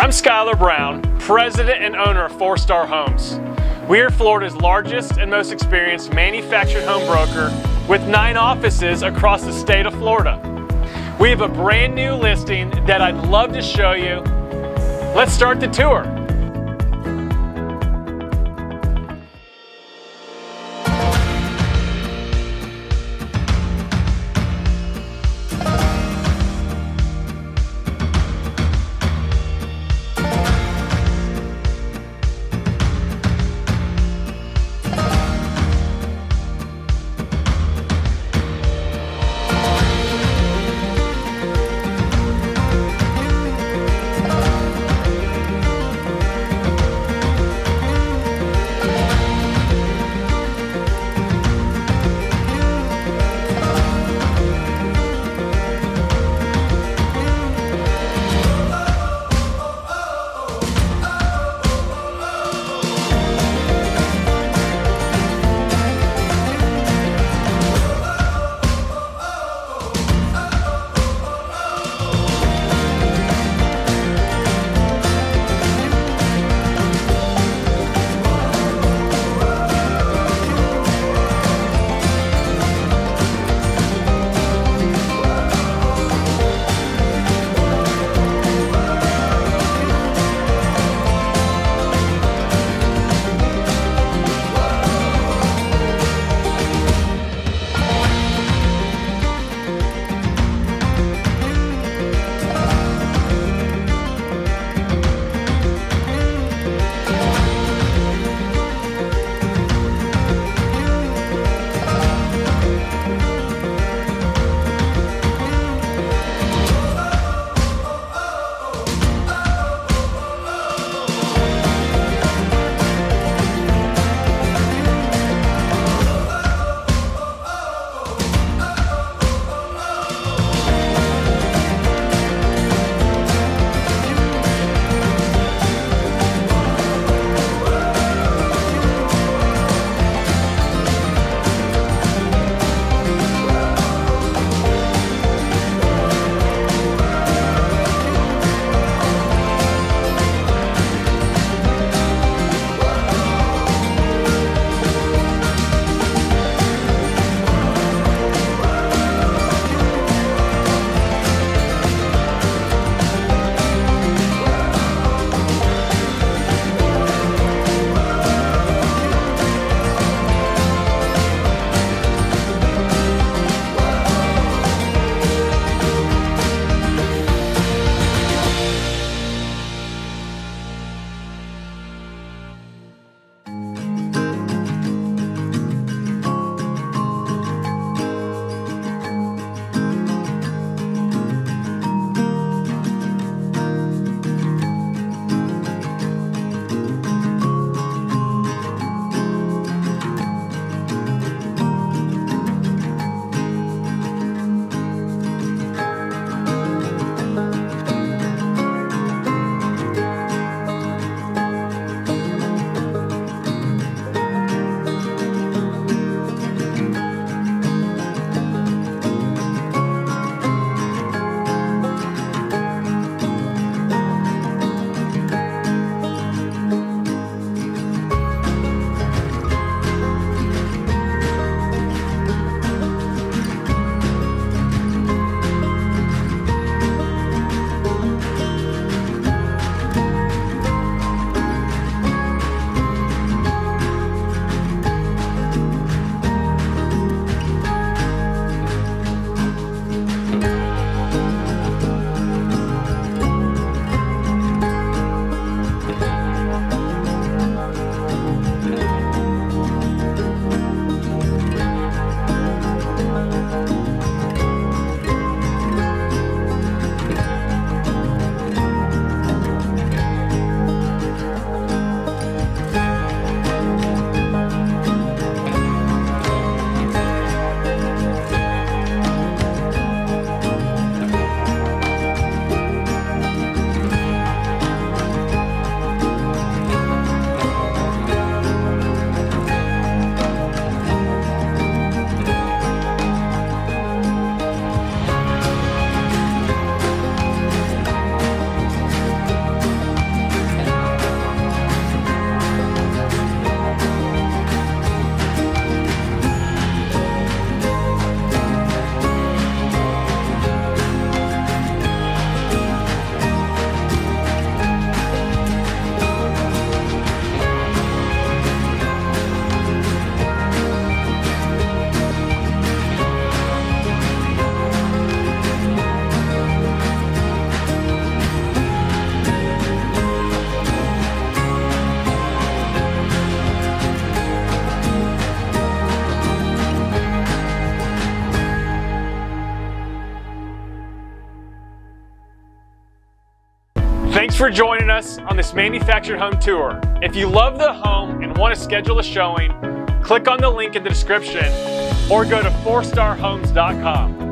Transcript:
I'm Skylar Brown, president and owner of Four Star Homes. We are Florida's largest and most experienced manufactured home broker with nine offices across the state of Florida. We have a brand new listing that I'd love to show you. Let's start the tour. For joining us on this manufactured home tour. If you love the home and want to schedule a showing, click on the link in the description or go to 4starhomes.com.